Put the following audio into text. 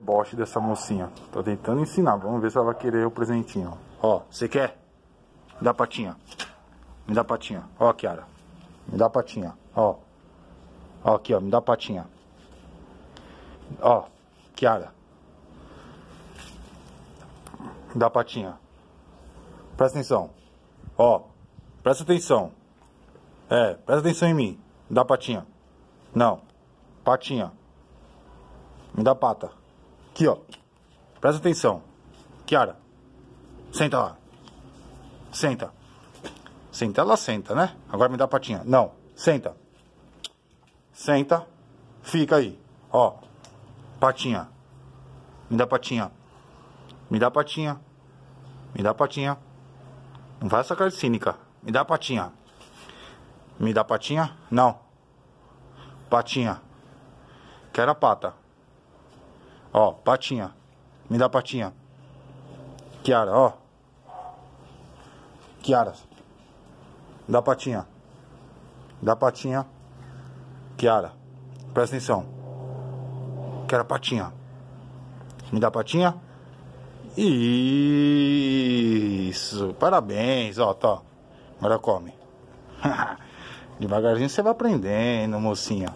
Boche dessa mocinha. Tô tentando ensinar. Vamos ver se ela vai querer o presentinho. Ó, você quer? Me dá patinha. Me dá patinha. Ó, Kiara. Me dá patinha. Ó. Ó, aqui, ó. Me dá patinha. Ó, Kiara. Me dá patinha. Presta atenção. Ó, presta atenção. É, presta atenção em mim. Me dá patinha. Não. Patinha. Me dá pata. Aqui, ó. Presta atenção. Kiara. Senta lá. Senta. Senta, ela senta, né? Agora me dá a patinha. Não. Senta. Senta. Fica aí. Ó. Patinha. Me dá patinha. Me dá patinha. Me dá patinha. Não vai essa cara cínica. Me dá patinha. Me dá patinha? Não. Patinha. Quero a pata. Ó, patinha. Me dá patinha. Kiara, ó. Kiara. Dá patinha. Dá patinha. Kiara. Presta atenção. Quero a patinha. Me dá patinha. Isso. Parabéns. Ó, tá. Agora come. Devagarzinho você vai aprendendo, mocinha.